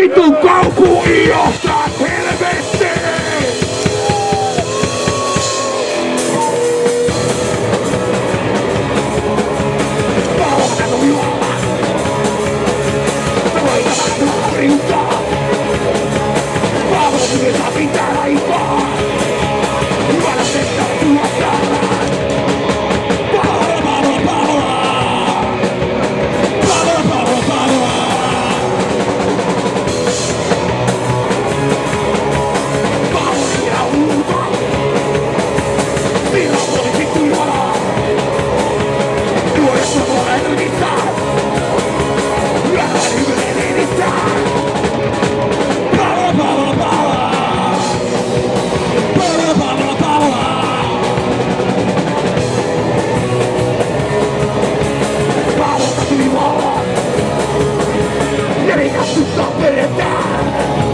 Vitun kauku johtaa helvettiin! Yeah!